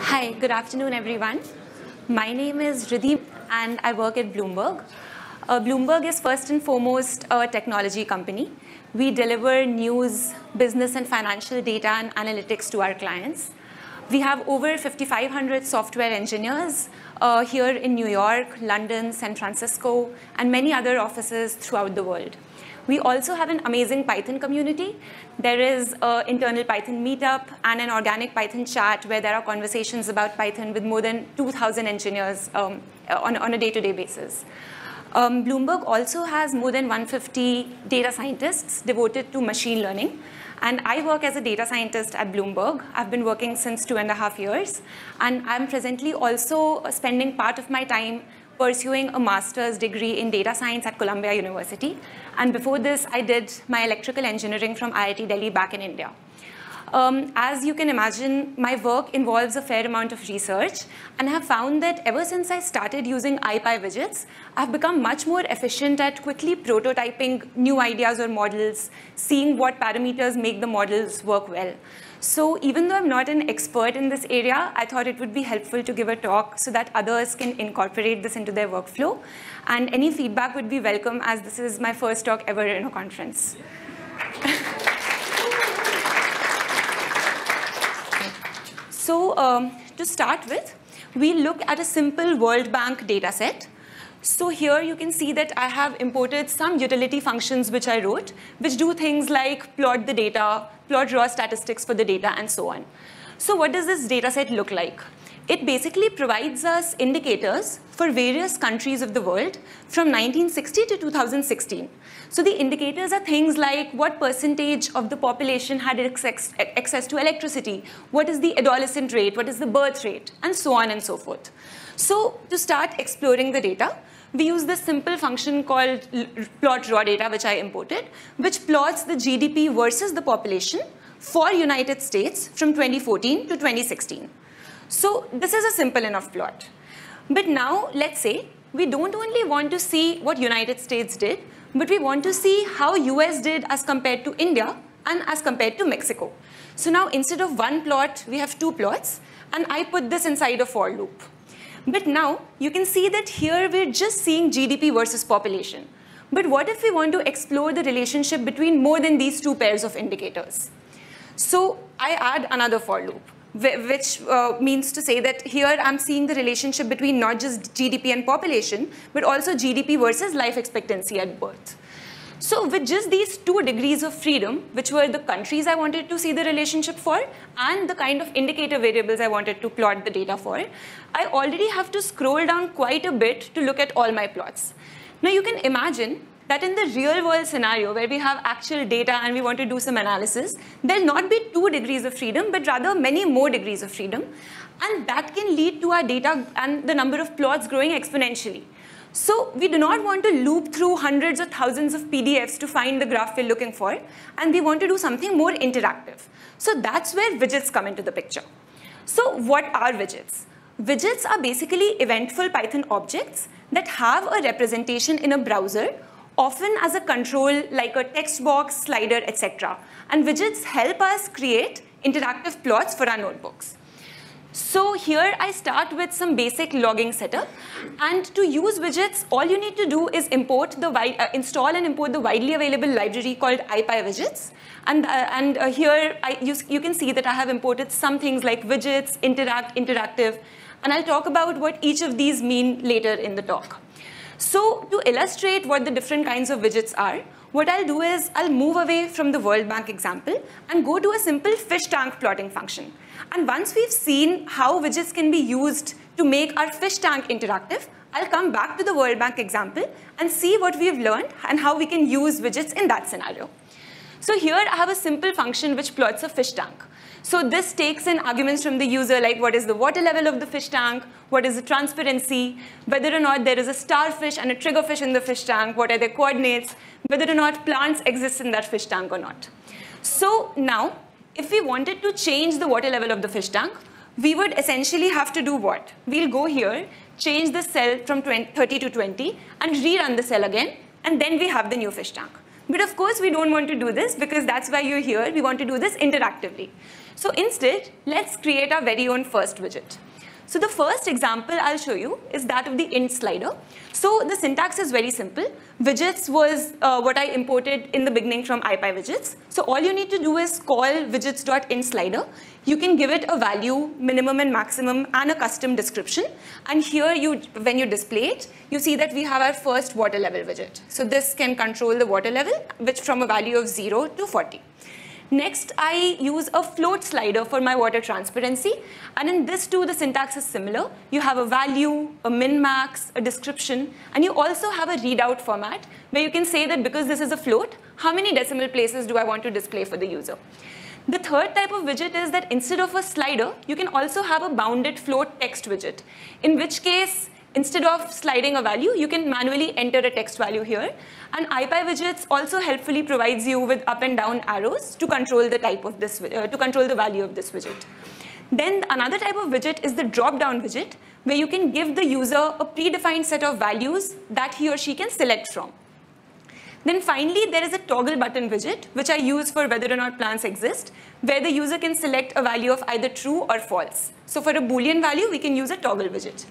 Hi, good afternoon, everyone. My name is Ridhi, and I work at Bloomberg. Uh, Bloomberg is first and foremost a technology company. We deliver news, business, and financial data and analytics to our clients. We have over 5,500 software engineers uh, here in New York, London, San Francisco, and many other offices throughout the world. We also have an amazing Python community. There is an internal Python meetup and an organic Python chat where there are conversations about Python with more than 2,000 engineers um, on, on, a day-to-day -day basis. Um, Bloomberg also has more than 150 data scientists devoted to machine learning. And I work as a data scientist at Bloomberg. I've been working since two and a half years. And I'm presently also spending part of my time pursuing a master's degree in data science at Columbia University. And before this, I did my electrical engineering from IIT Delhi back in India. Um, as you can imagine, my work involves a fair amount of research, and I have found that ever since I started using IPyWidgets, I've become much more efficient at quickly prototyping new ideas or models, seeing what parameters make the models work well. So even though I'm not an expert in this area, I thought it would be helpful to give a talk so that others can incorporate this into their workflow. And any feedback would be welcome as this is my first talk ever in a conference. So um, to start with, we look at a simple World Bank data set. So here you can see that I have imported some utility functions which I wrote, which do things like plot the data, plot raw statistics for the data, and so on. So what does this data set look like? It basically provides us indicators for various countries of the world from 1960 to 2016. So the indicators are things like what percentage of the population had access to electricity, what is the adolescent rate, what is the birth rate, and so on and so forth. So to start exploring the data, we use this simple function called plot raw data, which I imported, which plots the GDP versus the population for United States from 2014 to 2016. So this is a simple enough plot. But now, let's say, we don't only want to see what United States did, but we want to see how US did as compared to India and as compared to Mexico. So now, instead of one plot, we have two plots, and I put this inside a for loop. But now you can see that here we're just seeing GDP versus population. But what if we want to explore the relationship between more than these two pairs of indicators? So I add another for loop, which uh, means to say that here I'm seeing the relationship between not just GDP and population, but also GDP versus life expectancy at birth. So with just these two degrees of freedom, which were the countries I wanted to see the relationship for, and the kind of indicator variables I wanted to plot the data for, I already have to scroll down quite a bit to look at all my plots. Now you can imagine that in the real world scenario where we have actual data and we want to do some analysis, there'll not be two degrees of freedom, but rather many more degrees of freedom. And that can lead to our data and the number of plots growing exponentially. So we do not want to loop through hundreds or thousands of PDFs to find the graph we're looking for, and we want to do something more interactive. So that's where widgets come into the picture. So what are widgets? Widgets are basically eventful Python objects that have a representation in a browser, often as a control like a text box, slider, etc. And widgets help us create interactive plots for our notebooks. So here I start with some basic logging setup. And to use widgets, all you need to do is import the uh, install and import the widely available library called IPyWidgets. And, uh, and uh, here I, you, you can see that I have imported some things like widgets, interact, interactive. And I'll talk about what each of these mean later in the talk. So to illustrate what the different kinds of widgets are, what I'll do is I'll move away from the World Bank example and go to a simple fish tank plotting function. And once we've seen how widgets can be used to make our fish tank interactive, I'll come back to the World Bank example and see what we've learned and how we can use widgets in that scenario. So here I have a simple function which plots a fish tank. So this takes in arguments from the user like what is the water level of the fish tank, what is the transparency, whether or not there is a starfish and a triggerfish in the fish tank, what are their coordinates, whether or not plants exist in that fish tank or not. So now if we wanted to change the water level of the fish tank, we would essentially have to do what? We'll go here, change the cell from 20, 30 to 20, and rerun the cell again, and then we have the new fish tank. But of course, we don't want to do this because that's why you're here. We want to do this interactively. So instead, let's create our very own first widget. So the first example I'll show you is that of the int slider. So the syntax is very simple. Widgets was uh, what I imported in the beginning from ipywidgets. So all you need to do is call widgets.intSlider. You can give it a value, minimum and maximum, and a custom description. And here, you, when you display it, you see that we have our first water level widget. So this can control the water level, which from a value of 0 to 40. Next, I use a float slider for my water transparency. And in this too, the syntax is similar. You have a value, a min-max, a description, and you also have a readout format where you can say that because this is a float, how many decimal places do I want to display for the user? The third type of widget is that instead of a slider, you can also have a bounded float text widget, in which case Instead of sliding a value, you can manually enter a text value here. And ipywidgets also helpfully provides you with up and down arrows to control the type of this, uh, to control the value of this widget. Then another type of widget is the drop-down widget, where you can give the user a predefined set of values that he or she can select from. Then finally, there is a toggle button widget, which I use for whether or not plants exist, where the user can select a value of either true or false. So for a Boolean value, we can use a toggle widget.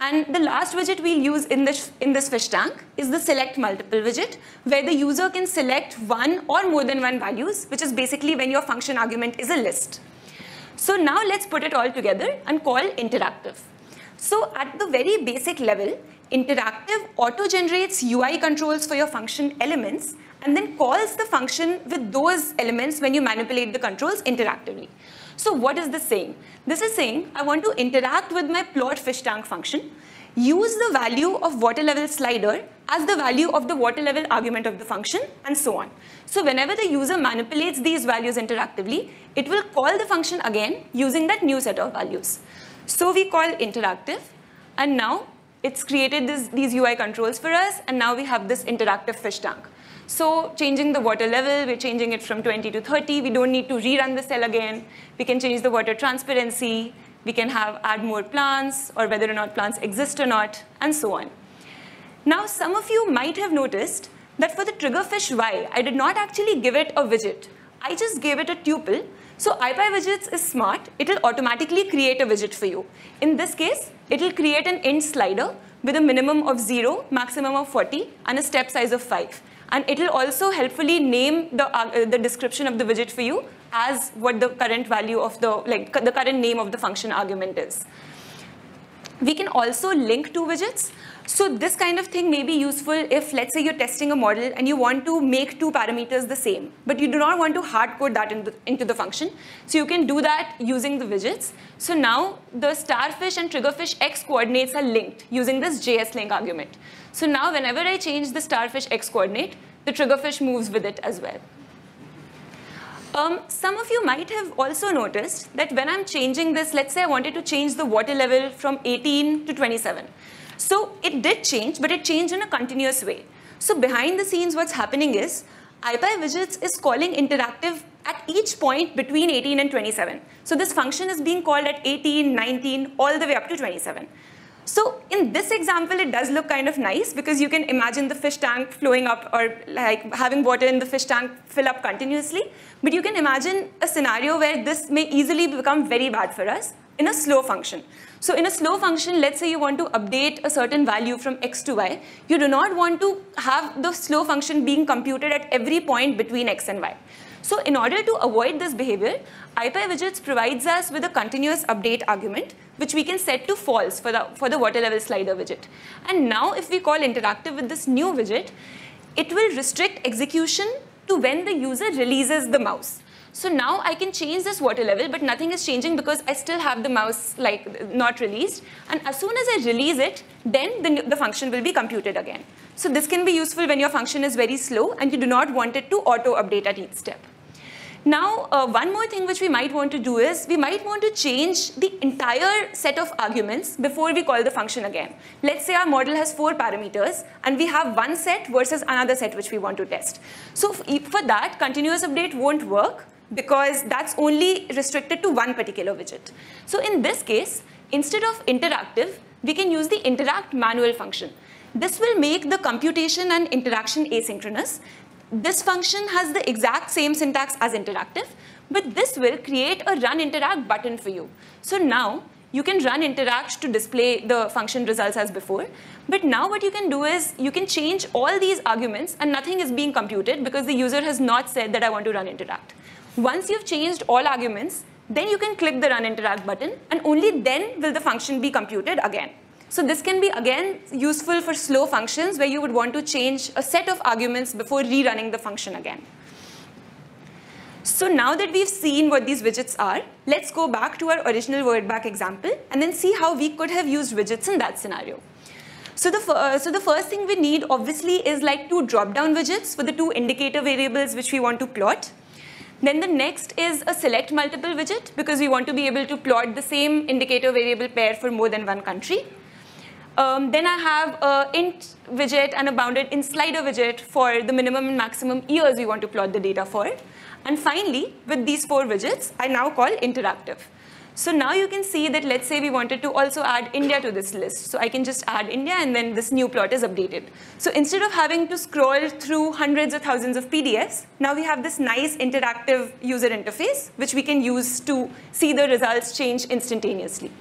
And the last widget we'll use in this, in this fish tank is the select multiple widget, where the user can select one or more than one values, which is basically when your function argument is a list. So now let's put it all together and call interactive. So at the very basic level, interactive auto-generates UI controls for your function elements and then calls the function with those elements when you manipulate the controls interactively. So what is this saying? This is saying I want to interact with my plot fish tank function, use the value of water level slider as the value of the water level argument of the function, and so on. So whenever the user manipulates these values interactively, it will call the function again using that new set of values. So we call interactive, and now it's created this, these UI controls for us, and now we have this interactive fish tank. So changing the water level, we're changing it from 20 to 30. We don't need to rerun the cell again. We can change the water transparency. We can have add more plants or whether or not plants exist or not, and so on. Now, some of you might have noticed that for the triggerfish Y, I did not actually give it a widget. I just gave it a tuple. So ipywidgets is smart. It will automatically create a widget for you. In this case, it will create an int slider with a minimum of 0, maximum of 40, and a step size of 5. And it will also helpfully name the, uh, the description of the widget for you as what the current value of the, like the current name of the function argument is. We can also link two widgets. So this kind of thing may be useful if, let's say, you're testing a model and you want to make two parameters the same, but you do not want to hard code that into, into the function. So you can do that using the widgets. So now the starfish and triggerfish x coordinates are linked using this JS link argument. So now whenever I change the starfish x coordinate, the triggerfish moves with it as well. Um, some of you might have also noticed that when I'm changing this, let's say I wanted to change the water level from 18 to 27. So it did change, but it changed in a continuous way. So behind the scenes, what's happening is ipywidgets is calling interactive at each point between 18 and 27. So this function is being called at 18, 19, all the way up to 27. So in this example, it does look kind of nice because you can imagine the fish tank flowing up or like having water in the fish tank fill up continuously. But you can imagine a scenario where this may easily become very bad for us in a slow function. So in a slow function, let's say you want to update a certain value from x to y. You do not want to have the slow function being computed at every point between x and y. So in order to avoid this behavior, ipywidgets provides us with a continuous update argument, which we can set to false for the, for the water level slider widget. And now if we call interactive with this new widget, it will restrict execution to when the user releases the mouse. So now I can change this water level, but nothing is changing because I still have the mouse like not released. And as soon as I release it, then the, the function will be computed again. So this can be useful when your function is very slow and you do not want it to auto update at each step. Now, uh, one more thing which we might want to do is we might want to change the entire set of arguments before we call the function again. Let's say our model has four parameters and we have one set versus another set which we want to test. So for that, continuous update won't work because that's only restricted to one particular widget. So in this case, instead of interactive, we can use the interact manual function. This will make the computation and interaction asynchronous. this function has the exact same syntax as interactive, but this will create a run interact button for you. So now you can run interact to display the function results as before. But now what you can do is you can change all these arguments and nothing is being computed because the user has not said that I want to run interact. Once you've changed all arguments, then you can click the run interact button and only then will the function be computed again. So this can be, again, useful for slow functions where you would want to change a set of arguments before rerunning the function again. So now that we've seen what these widgets are, let's go back to our original World Bank example and then see how we could have used widgets in that scenario. So the, uh, so the first thing we need obviously is like two drop-down widgets for the two indicator variables which we want to plot. Then the next is a select multiple widget because we want to be able to plot the same indicator variable pair for more than one country. Um, then I have a int widget and a bounded int slider widget for the minimum and maximum years we want to plot the data for. And finally, with these four widgets, I now call interactive. So now you can see that let's say we wanted to also add India to this list. So I can just add India and then this new plot is updated. So instead of having to scroll through hundreds or thousands of PDFs, now we have this nice interactive user interface, which we can use to see the results change instantaneously.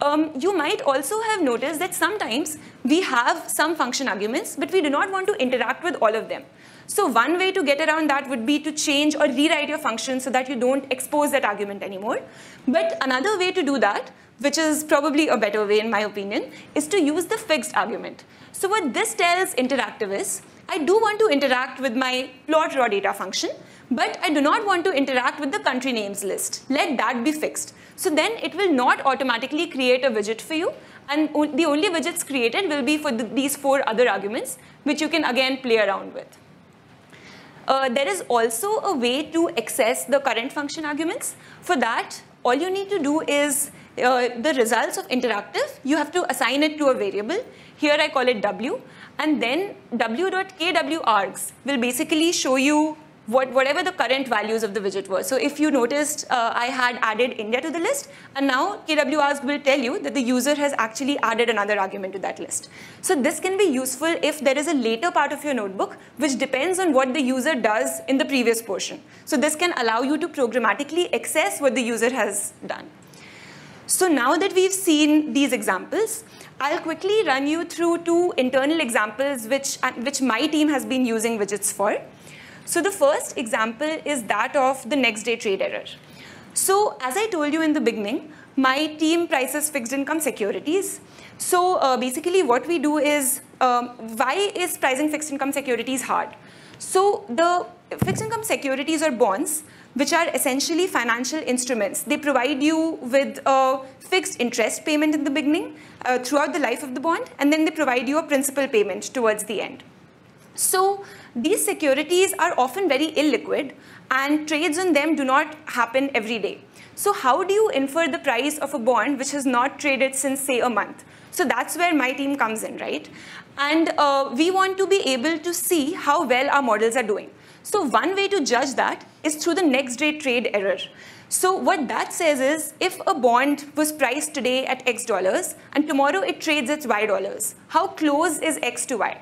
Um, you might also have noticed that sometimes we have some function arguments, but we do not want to interact with all of them. So one way to get around that would be to change or rewrite your function so that you don't expose that argument anymore. But another way to do that, which is probably a better way in my opinion, is to use the fixed argument. So what this tells interactive is, I do want to interact with my plot raw data function, but I do not want to interact with the country names list. Let that be fixed. So then it will not automatically create a widget for you. And the only widgets created will be for the, these four other arguments, which you can again play around with. Uh, there is also a way to access the current function arguments. For that, all you need to do is uh, the results of interactive, you have to assign it to a variable. Here I call it w. And then w.kwargs will basically show you what, whatever the current values of the widget were. So if you noticed, uh, I had added India to the list, and now kwargs will tell you that the user has actually added another argument to that list. So this can be useful if there is a later part of your notebook, which depends on what the user does in the previous portion. So this can allow you to programmatically access what the user has done. So now that we've seen these examples, I'll quickly run you through two internal examples which, uh, which my team has been using widgets for. So the first example is that of the next day trade error. So as I told you in the beginning, my team prices fixed income securities. So uh, basically what we do is, um, why is pricing fixed income securities hard? So the fixed income securities or bonds, which are essentially financial instruments, they provide you with a fixed interest payment in the beginning uh, throughout the life of the bond, and then they provide you a principal payment towards the end. So these securities are often very illiquid and trades on them do not happen every day. So how do you infer the price of a bond which has not traded since say a month? So that's where my team comes in, right? And uh, we want to be able to see how well our models are doing. So one way to judge that is through the next day trade error. So what that says is if a bond was priced today at X dollars and tomorrow it trades at Y dollars, how close is X to Y?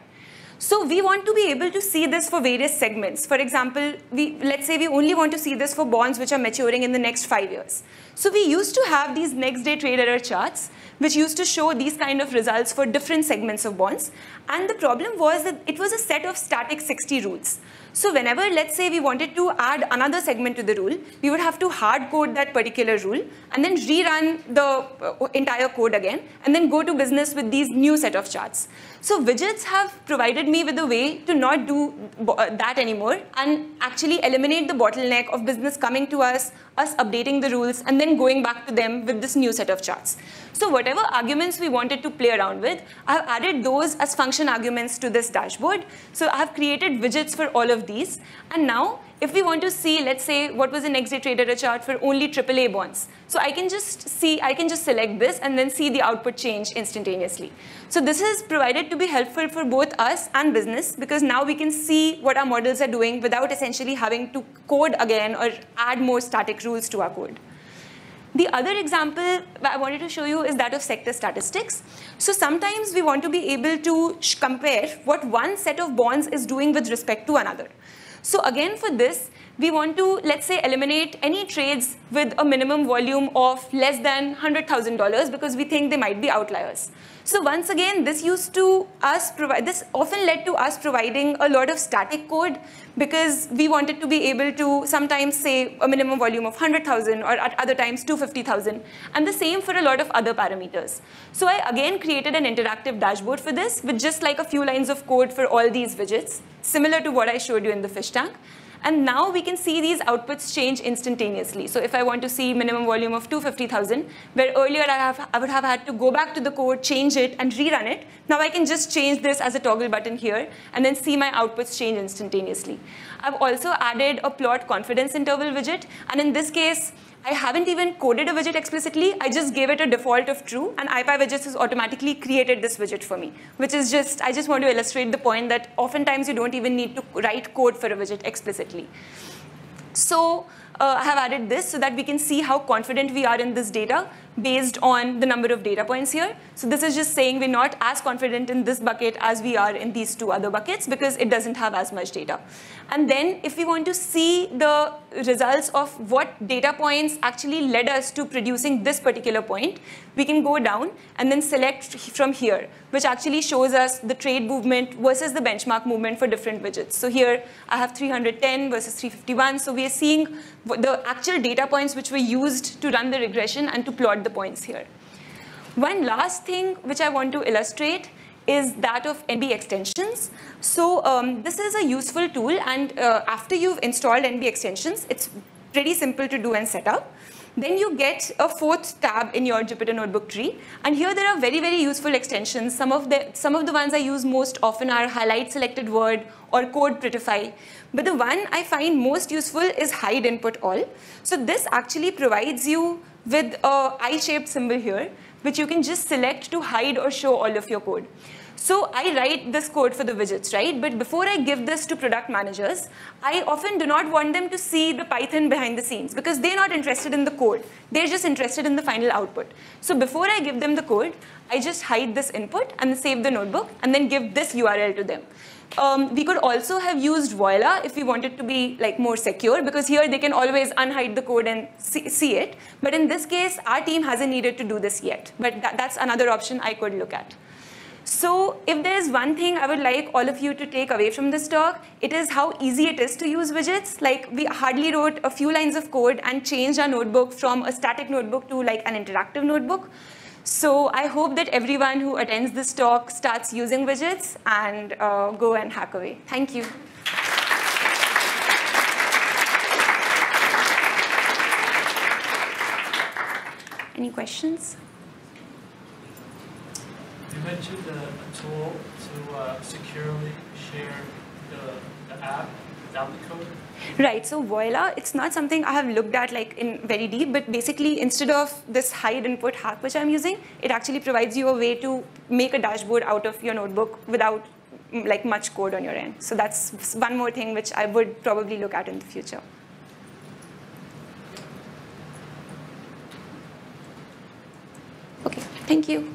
So we want to be able to see this for various segments. For example, we, let's say we only want to see this for bonds which are maturing in the next five years. So we used to have these next day trade error charts, which used to show these kind of results for different segments of bonds. And the problem was that it was a set of static 60 rules. So whenever, let's say, we wanted to add another segment to the rule, we would have to hard code that particular rule and then rerun the uh, entire code again and then go to business with these new set of charts. So widgets have provided me with a way to not do that anymore and actually eliminate the bottleneck of business coming to us, us updating the rules, and then going back to them with this new set of charts. So whatever arguments we wanted to play around with, I've added those as function arguments to this dashboard. So I've created widgets for all of these. And now, if we want to see, let's say, what was the next day trade error chart for only AAA bonds. So I can just see, I can just select this and then see the output change instantaneously. So this is provided to be helpful for both us and business because now we can see what our models are doing without essentially having to code again or add more static rules to our code. The other example I wanted to show you is that of sector statistics. So sometimes we want to be able to compare what one set of bonds is doing with respect to another. So again for this, we want to, let's say, eliminate any trades with a minimum volume of less than $100,000 because we think they might be outliers. So once again, this used to us provide, this often led to us providing a lot of static code because we wanted to be able to sometimes say a minimum volume of 100,000 or at other times 250,000 and the same for a lot of other parameters. So I again created an interactive dashboard for this with just like a few lines of code for all these widgets, similar to what I showed you in the fish tank. And now we can see these outputs change instantaneously. So if I want to see minimum volume of 250,000, where earlier I, have, I would have had to go back to the code, change it, and rerun it, now I can just change this as a toggle button here, and then see my outputs change instantaneously. I've also added a plot confidence interval widget, and in this case, I haven't even coded a widget explicitly. I just gave it a default of true, and IPyWidgets has automatically created this widget for me, which is just, I just want to illustrate the point that oftentimes you don't even need to write code for a widget explicitly. So uh, I have added this so that we can see how confident we are in this data based on the number of data points here. So this is just saying we're not as confident in this bucket as we are in these two other buckets because it doesn't have as much data. And then if we want to see the results of what data points actually led us to producing this particular point, we can go down and then select from here, which actually shows us the trade movement versus the benchmark movement for different widgets. So here I have 310 versus 351. So we are seeing the actual data points which were used to run the regression and to plot the points here. One last thing which I want to illustrate is that of NB extensions. So um, this is a useful tool and uh, after you've installed NB extensions, it's pretty simple to do and set up. Then you get a fourth tab in your Jupyter Notebook tree. And here there are very, very useful extensions. Some of the, some of the ones I use most often are highlight selected word or code prettify. But the one I find most useful is hide input all. So this actually provides you with a eye-shaped symbol here, which you can just select to hide or show all of your code. So I write this code for the widgets, right? But before I give this to product managers, I often do not want them to see the Python behind the scenes because they're not interested in the code. They're just interested in the final output. So before I give them the code, I just hide this input and save the notebook and then give this URL to them. Um, we could also have used Voila if we wanted to be like more secure because here they can always unhide the code and see, see it. But in this case, our team hasn't needed to do this yet. But that, that's another option I could look at. So if there's one thing I would like all of you to take away from this talk, it is how easy it is to use widgets. Like we hardly wrote a few lines of code and changed our notebook from a static notebook to like an interactive notebook. So I hope that everyone who attends this talk starts using widgets and uh, go and hack away. Thank you. Any questions? You mentioned a, a tool to uh, securely share the, the app without the code. Right, so Voila, it's not something I have looked at like in very deep, but basically instead of this hide input hack which I'm using, it actually provides you a way to make a dashboard out of your notebook without mm, like much code on your end. So that's one more thing which I would probably look at in the future. Okay, thank you.